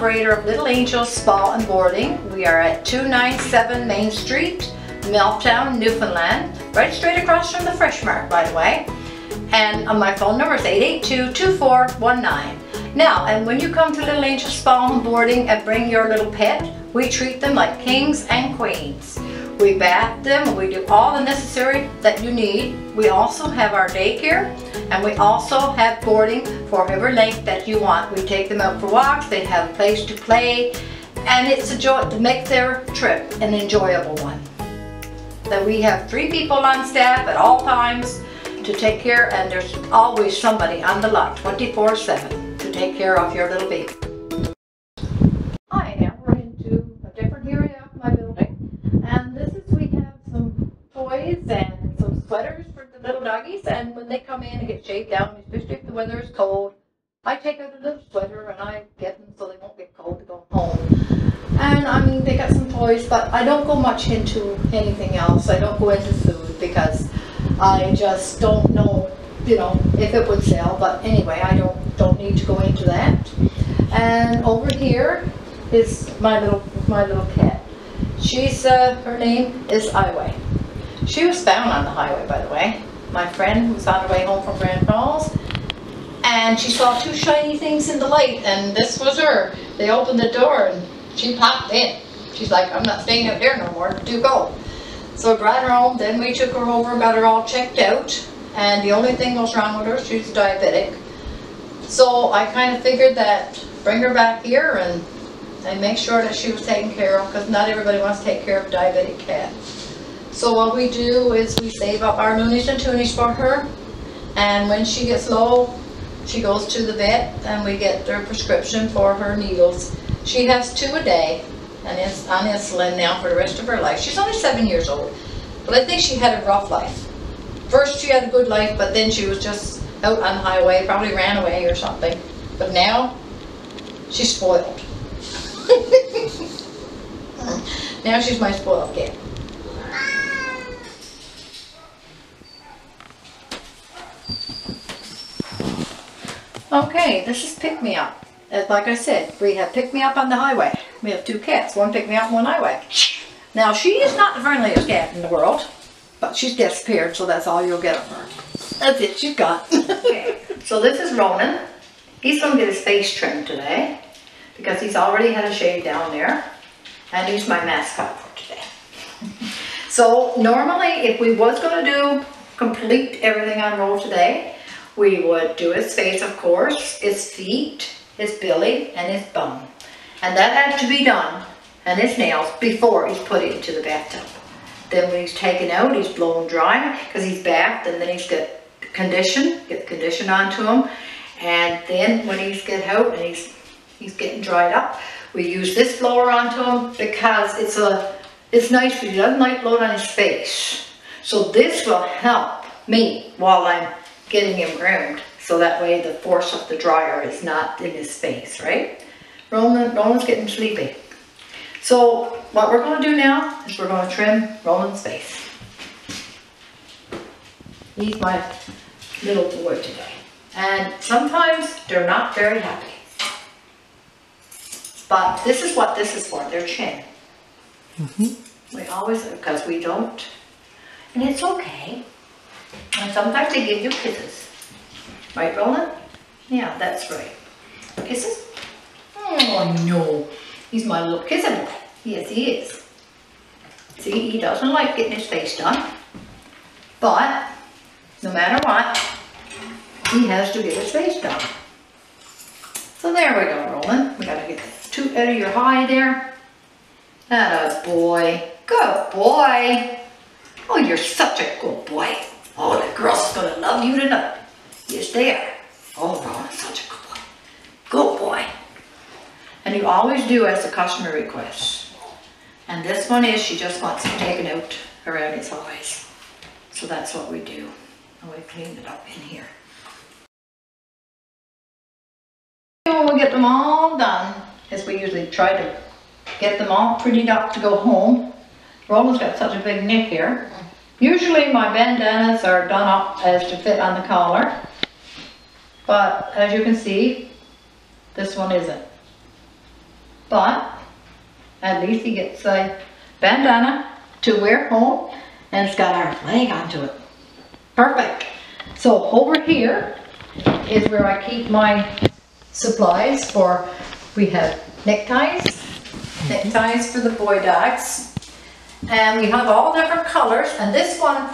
operator of Little Angels Spa and Boarding. We are at 297 Main Street, Milltown, Newfoundland, right straight across from the Fresh Mart, by the way. And uh, my phone number is 882-2419. Now, and when you come to Little Angels Spa and Boarding and bring your little pet, we treat them like kings and queens. We bath them, we do all the necessary that you need. We also have our daycare and we also have boarding for whatever length that you want. We take them out for walks, they have a place to play, and it's a joy to make their trip an enjoyable one. That we have three people on staff at all times to take care and there's always somebody on the lot 24-7 to take care of your little baby. and some sweaters for the little doggies. And when they come in and get shaved down, especially if the weather is cold, I take out a little sweater and I get them so they won't get cold to go home. And I mean, they got some toys, but I don't go much into anything else. I don't go into food because I just don't know, you know, if it would sell. But anyway, I don't don't need to go into that. And over here is my little my little cat. She's uh, her name is Iway. She was found on the highway, by the way. My friend was on her way home from Grand Falls, and she saw two shiny things in the light, and this was her. They opened the door, and she popped in. She's like, I'm not staying up there no more, do go. So I brought her home, then we took her over and got her all checked out, and the only thing was wrong with her, she's diabetic. So I kind of figured that bring her back here and, and make sure that she was taken care of, because not everybody wants to take care of diabetic cat. So what we do is we save up our loonies and toonies for her. And when she gets low, she goes to the vet and we get her prescription for her needles. She has two a day and is on insulin now for the rest of her life. She's only seven years old, but I think she had a rough life. First she had a good life, but then she was just out on the highway, probably ran away or something. But now, she's spoiled. now she's my spoiled kid. Okay, this is Pick Me Up. Uh, like I said, we have Pick Me Up on the highway. We have two cats, one Pick Me Up, one Highway. Now, she is not the friendliest cat in the world, but she's disappeared, so that's all you'll get of her. That's it, she's gone. okay, so this is Ronan. He's going to get his face trimmed today, because he's already had a shave down there, and he's my mascot for today. so, normally, if we was going to do complete everything on roll today, we would do his face, of course, his feet, his belly, and his bum. And that had to be done, and his nails, before he's put into the bathtub. Then when he's taken out, he's blown dry, because he's bathed, and then he's got condition, get the condition onto him. And then when he's get out and he's, he's getting dried up, we use this blower onto him because it's a, it's nice, because he doesn't like blowing on his face. So this will help me while I'm getting him groomed so that way the force of the dryer is not in his face, right? Roland, Roland's getting sleepy. So what we're going to do now is we're going to trim Roland's face. He's my little boy today. And sometimes they're not very happy. But this is what this is for, their chin. Mm -hmm. We always, because we don't, and it's okay. And sometimes they give you kisses. Right, Roland? Yeah, that's right. Kisses? Oh, no. He's my little kisser boy. Yes, he is. See, he doesn't like getting his face done. But, no matter what, he has to get his face done. So there we go, Roland. We gotta get the two out of your eye there. That a boy. Good boy. Oh, you're such a good boy. Oh, that girl's gonna love you tonight. Yes, there. Oh, Ron, such a good boy. Good boy. And you always do as the customer requests. And this one is she just wants it taken out around his eyes. So that's what we do. And we clean it up in here. When we get them all done, as we usually try to get them all prettied up to go home. Roland's got such a big neck here. Usually my bandanas are done up as to fit on the collar. But as you can see, this one isn't. But at least he gets a bandana to wear home and it's got our flag onto it. Perfect. So over here is where I keep my supplies for, we have neckties, neckties for the boy dogs. And we have all different colors and this one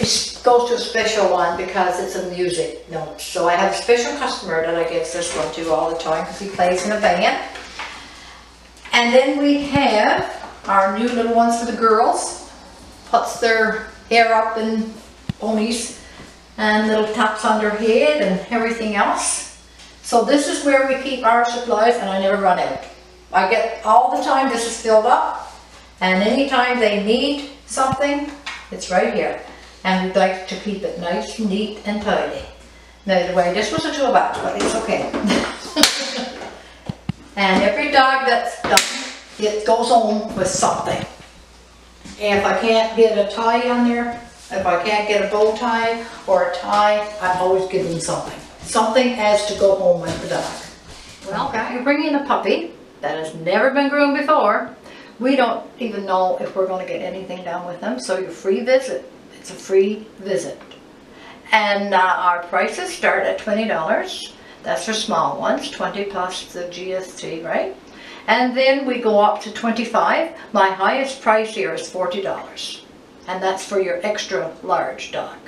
is, goes to a special one because it's a music note. So I have a special customer that I give this one to all the time because he plays in a band. And then we have our new little ones for the girls. Puts their hair up in ponies and little taps on their head and everything else. So this is where we keep our supplies and I never run out. I get all the time this is filled up and anytime they need something, it's right here. And we'd like to keep it nice, neat and tidy. By the way, this was a toolbox, but it's okay. And every dog that's done, it goes home with something. If I can't get a tie on there, if I can't get a bow tie or a tie, I always give them something. Something has to go home with the dog. Well, if you bring in a puppy that has never been groomed before, we don't even know if we're gonna get anything done with them, so your free visit, it's a free visit. And uh, our prices start at twenty dollars. That's for small ones, 20 plus the GST, right? And then we go up to 25. My highest price here is $40. And that's for your extra large dog.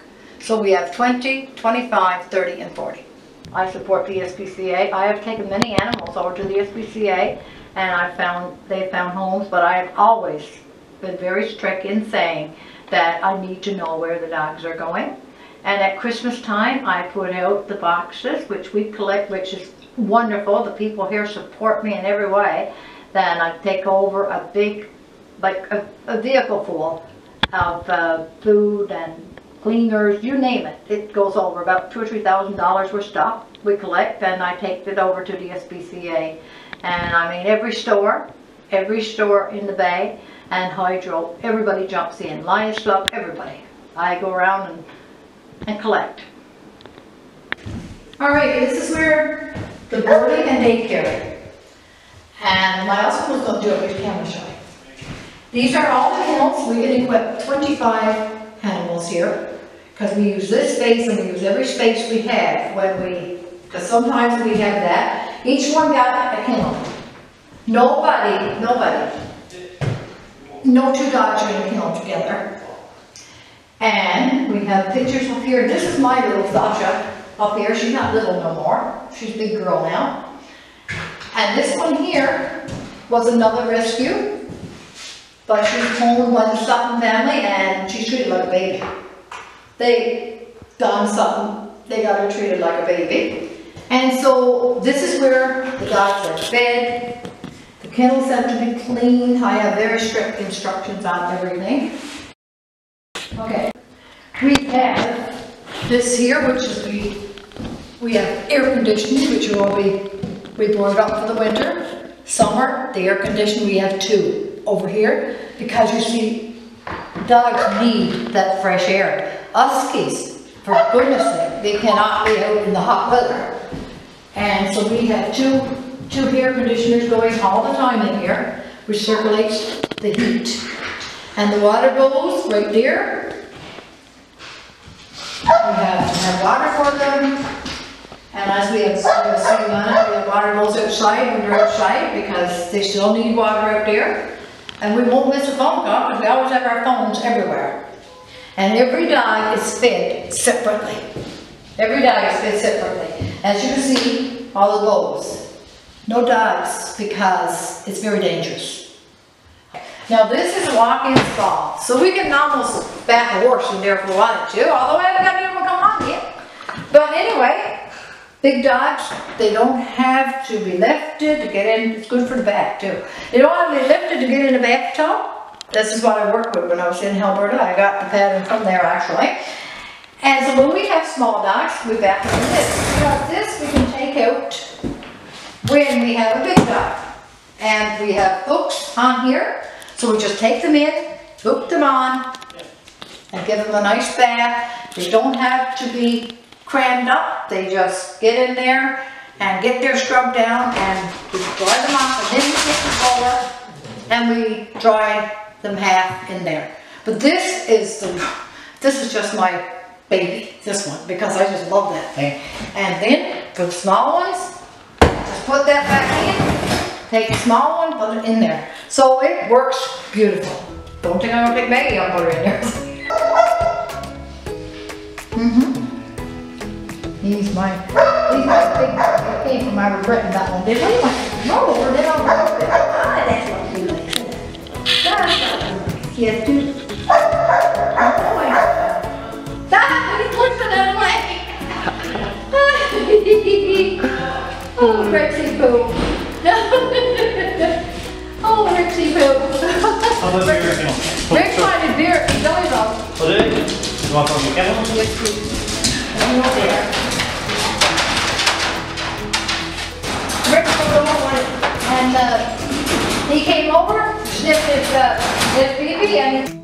So we have 20, 25, 30, and 40. I support the SPCA. I have taken many animals over to the SPCA and I found, they found homes, but I've always been very strict in saying that I need to know where the dogs are going. And at Christmas time, I put out the boxes, which we collect, which is wonderful. The people here support me in every way. Then I take over a big, like a, a vehicle full of uh, food and cleaners, you name it. It goes over about two or three thousand dollars worth of stuff we collect, and I take it over to the SPCA. And I mean, every store, every store in the bay and Hydro, everybody jumps in. Lions Club, everybody. I go around and and collect. All right, this is where the boarding and daycare. And my husband going to do a big camera show. These are all the kennels. We can equip 25 animals here because we use this space and we use every space we have when we, because sometimes we have that. Each one got a kennel. Nobody, nobody, no two dogs are in a kennel together. And we have pictures up here. This is my little Sasha up here. She's not little no more. She's a big girl now. And this one here was another rescue. But she's owned by the Sutton family and she's treated like a baby. They done something. They got her treated like a baby. And so this is where the dogs are fed. The kennels have to be clean. I have very strict instructions on everything. Okay. We have this here, which is we, we have air conditioning, which will be, we board up for the winter. Summer, the air conditioning, we have two over here, because you see, dogs need that fresh air. Huskies, for goodness sake, they cannot be out in the hot weather. And so we have two, two air conditioners going all the time in here, which circulates the heat. And the water goes right there, we have, have water for them, and as we have, we seen on it, we have water goes outside when they're outside, because they still need water out there. And we won't miss a phone call, because we always have our phones everywhere. And every dog is fed separately. Every dog is fed separately. As you can see, all the bowls. No dogs, because it's very dangerous. Now this is a walk-in stall, so we can almost back a horse in there if we wanted to, although I haven't got anyone come on yet. But anyway, big dogs, they don't have to be lifted to get in, it's good for the back too. They don't have to be lifted to get in the bathtub. This is what I worked with when I was in Alberta, I got the pattern from there actually. And so when we have small dogs, we back them in this. Because this we can take out when we have a big dog. And we have hooks on here so we just take them in, hook them on, and give them a nice bath. They don't have to be crammed up, they just get in there and get their scrub down and we dry them off and then we get the roller and we dry them half in there. But this is the, this is just my baby, this one, because I just love that thing. And then for the small ones, just put that back in, take the small one, put it in there. So it works beautiful. Don't think I'm gonna take Maggie and put her in there. Mm-hmm. He's my, he's my big, I came from, I regretting that one, didn't I? No, did regret it? Ah, that's what you like. Yes, dude. Stop, Oh, Rexy poo. Oh, Rexy poo. Rex wanted beer at the deli dog. Och du? Du har tagit mycket eller? Yes, please. No beer. Rick was the one, and, uh, he came over, sniffed his, uh, his BB, and